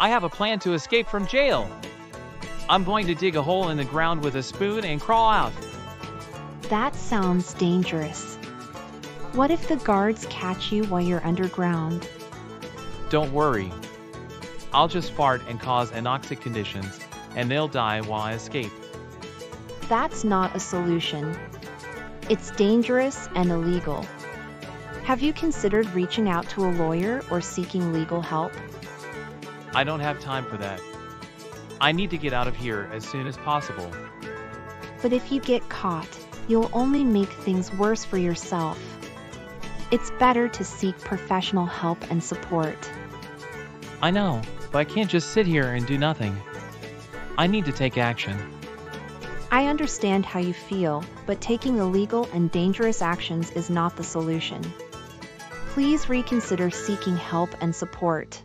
I have a plan to escape from jail. I'm going to dig a hole in the ground with a spoon and crawl out. That sounds dangerous. What if the guards catch you while you're underground? Don't worry. I'll just fart and cause anoxic conditions, and they'll die while I escape. That's not a solution. It's dangerous and illegal. Have you considered reaching out to a lawyer or seeking legal help? I don't have time for that. I need to get out of here as soon as possible. But if you get caught, you'll only make things worse for yourself. It's better to seek professional help and support. I know, but I can't just sit here and do nothing. I need to take action. I understand how you feel, but taking illegal and dangerous actions is not the solution. Please reconsider seeking help and support.